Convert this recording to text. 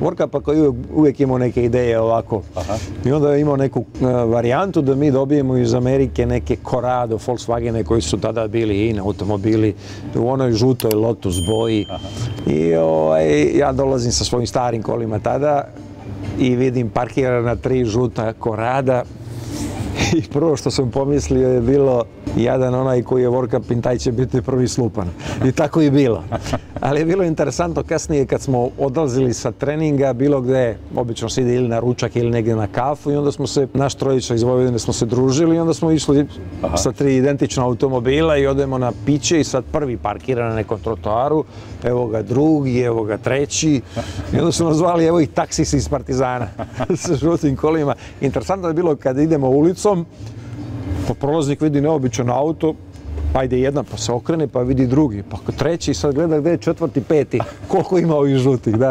Workupa koji uvijek, uvijek imao neke ideje ovako. Aha. I onda je imao neku e, varijantu da mi dobijemo iz Amerike neke Corrado, Volkswagene koji su tada bili in automobili u onoj žutoj Lotus boji. I ovaj, ja dolazim sa svojim starim kolima tada i vidim parkirana tri žuta Corrada i prvo što sam pomislio je bilo jadan onaj koji je workupin, taj će biti prvi slupan. I tako i bilo. Ali je bilo interesantno kasnije kad smo odlazili sa treninga, bilo gde, obično se ide ili na ručak ili negdje na kafu i onda smo se, naš trojica iz Vojvodine smo se družili i onda smo išli Aha. sa tri identična automobila i odemo na piće i sad prvi parkira na nekom trotoaru, evo ga drugi, evo ga treći i onda su nas zvali evo ih taksisi iz Partizana sa žutim kolima. Interesantno je bilo kad idemo ulicom, pa prolaznik vidi neobičan auto, pa ide jedan, pa se okrene, pa vidi drugi, pa treći, sad gleda gde je četvrti, peti, koliko ima ovih žutih, da.